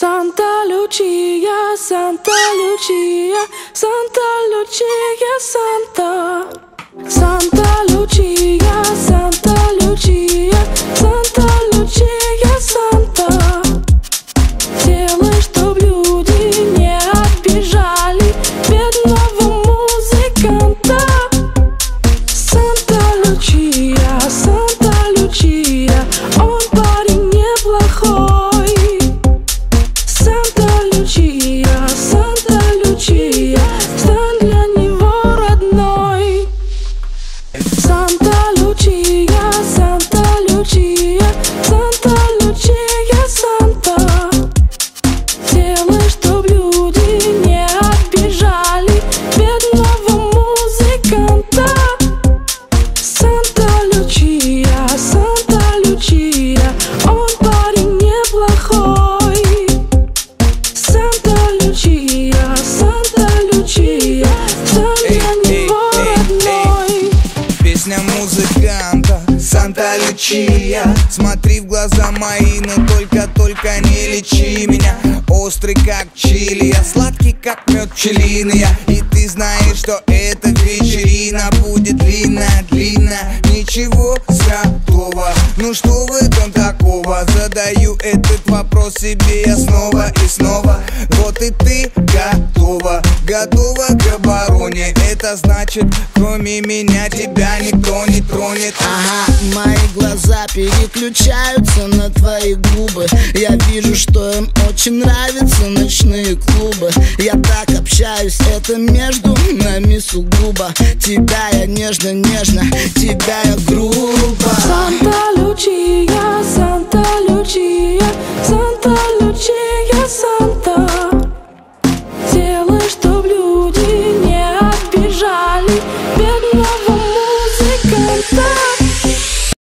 Santa. Santa Lucia, Santa Lucia, Santa Lucia, Santa. Делай, чтоб люди не обижали бедного музыканта. Санта Лучия, Санта Санта Санта Лючия. Смотри в глаза мои, но только-только не лечи меня. Острый как чили, я сладкий как мед пчелиный. И ты знаешь, что эта вечерина будет длинная, длинная Ничего святого, ну что в вопрос себе я снова и снова. Вот и ты готова, готова к обороне. Это значит, кроме меня тебя никто не тронет. Ага, мои глаза переключаются на твои губы. Я вижу, что им очень нравятся ночные клубы. Я так общаюсь, это между нами сугубо. Тебя я нежно-нежно, тебя я грубо. Санта Лучия, Baby, I'm